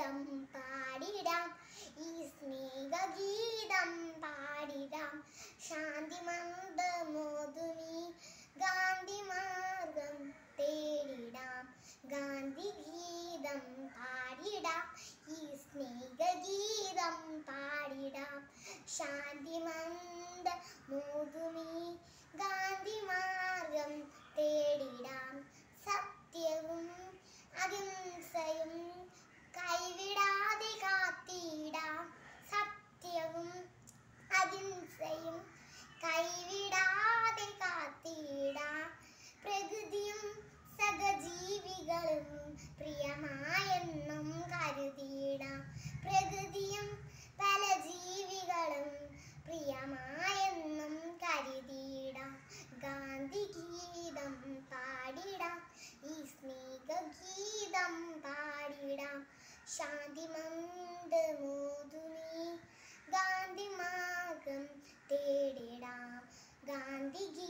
ഗീതം പാടിടാം. ഈ സ്നേഹഗീതം പാടിടാം. ശാന്തി മന്ദമോതുനി ഗാന്ധി മാർഗം തേടിടാം. ഗാന്ധി ഗീതം പാടിടാം. ഈ സ്നേഹഗീതം പാടിടാം. ശാന്തി മന്ദ മോതുമി ഗാന്ധി മാർഗം തേടിടാം. സത്യവും അഹിംസയും കൈവിടാതെ കാത്തിടാം സത്യവും അഹിംസയും കൈവിടാതെ കാത്തിടാം. പ്രകൃതിയും സഹജീവികളും പ്രിയമായെന്നും കരുതിയിടാം. പ്രകൃതിയും പല ജീവികളും പ്രിയമായെന്നും കരുതിയിടാം. ഗാന്ധി ഗീതം പാടിടാം ഈ സ്നേഹഗീതം പാടിടാം. ശാന്തി മന്ദ ഗാന്ധി